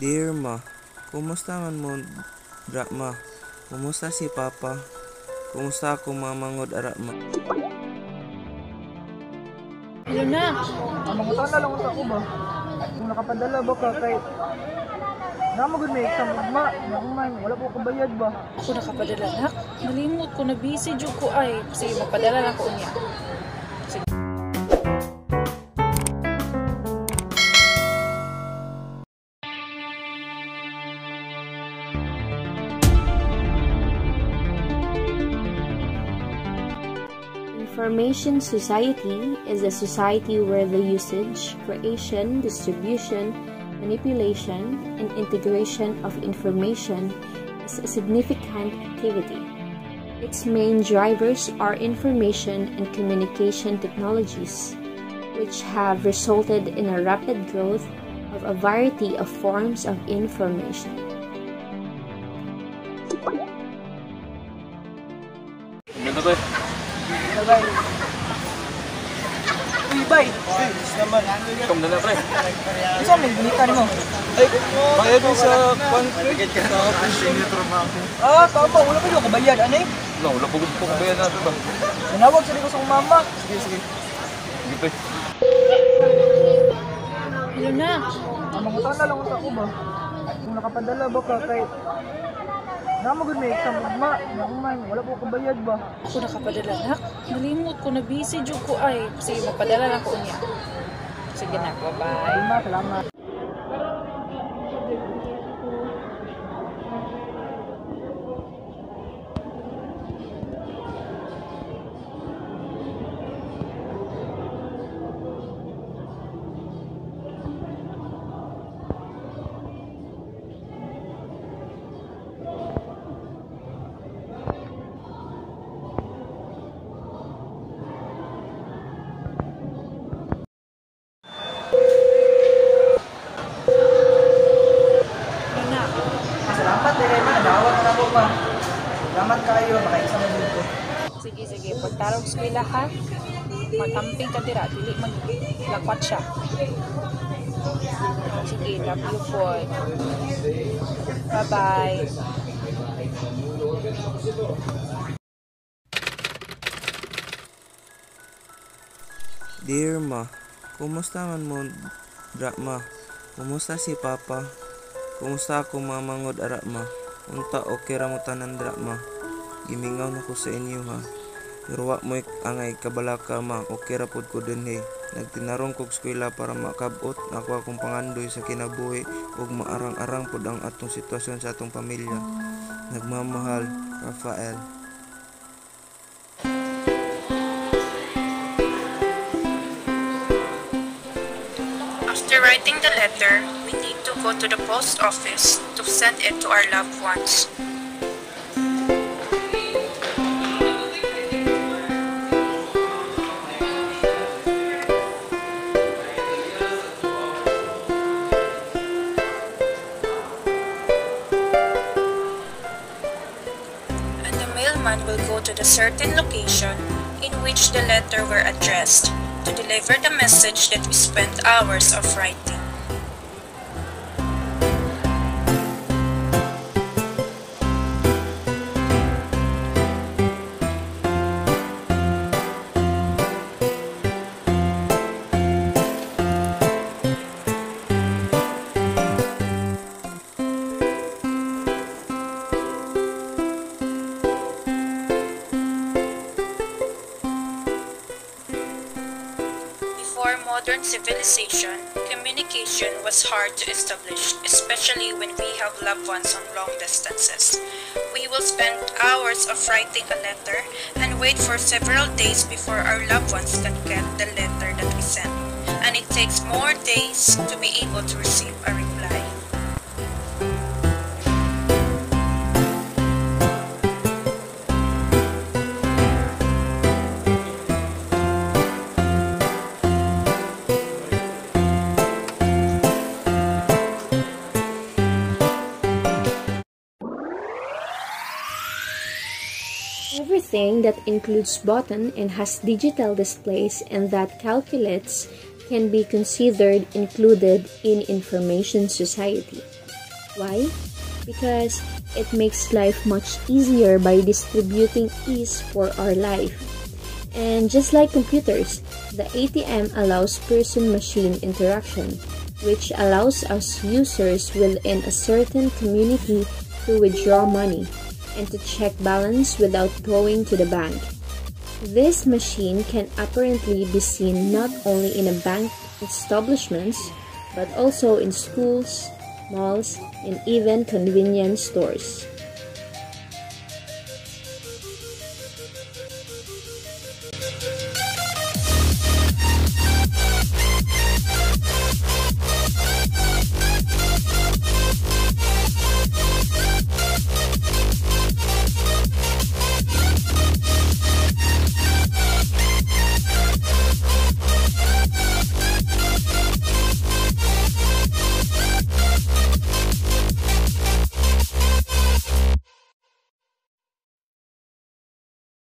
Dear Ma, kumusta man mo dra ma? Kumusta si Papa? Kumusta ako mamangod ara ma? Ano na? Ang mga tao na lang unta ko ba? Kung nakapadala ba ka kay Namagod may exam ugma, nakuman, wala po kabayad ba? Ako nakapadala nak. Nalimot ko na busy jud ko ay. Sige, magpadala lang ko niya. Information society is a society where the usage, creation, distribution, manipulation, and integration of information is a significant activity. Its main drivers are information and communication technologies, which have resulted in a rapid growth of a variety of forms of information. Sabay. Uy, bay! Uy, naman. Ikaw na na, pre. Isa may binita mo. Ay, bayad mo sa pre. Sa Ah, tao ba? Wala pa yung kabayad. Ano eh? No, wala po po kabayan natin ba? Nanawag sa ko sa mama. Sige, sige. Sige, pre. Ano na? Ang mga lang unta ko ba? Kung nakapadala ba ka kay Namagod may exam ugma, nakuman, wala po kabayad ba? Ako nakapadala nak. Nalimot ko na busy jud ko ay. Sige, magpadala lang ko niya. Sige na, bye-bye. Lima, salamat. Ano pa. Salamat kayo, maka-exam na dito. Sige, sige. Pagtarong eskwela ha. Magamping ka dira. Dili man lakwat siya. Sige, love you boy. Bye-bye. Dear Ma, kumusta man mo dra ma? Kumusta si Papa? Kumusta ako mamangod ara ma? Unta okay ra mo tanan dra ma? Gimingaw na ko sa inyo ha. Pero wa mo angay kabalaka ma, okay ra pud ko dinhi. Nagtinarong kog eskwela para makabot ako akong pangandoy sa kinabuhi ug maarang-arang pud ang atong sitwasyon sa atong pamilya. Nagmamahal, Rafael. Writing the letter, we need to go to the post office to send it to our loved ones. And the mailman will go to the certain location in which the letter were addressed to deliver the message that we spent hours of writing. Modern civilization, communication was hard to establish, especially when we have loved ones on long distances. We will spend hours of writing a letter and wait for several days before our loved ones can get the letter that we sent. And it takes more days to be able to receive a reply. Everything that includes button and has digital displays and that calculates can be considered included in information society. Why? Because it makes life much easier by distributing ease for our life. And just like computers, the ATM allows person-machine interaction, which allows us users within a certain community to withdraw money and to check balance without going to the bank. This machine can apparently be seen not only in a bank establishments but also in schools, malls, and even convenience stores.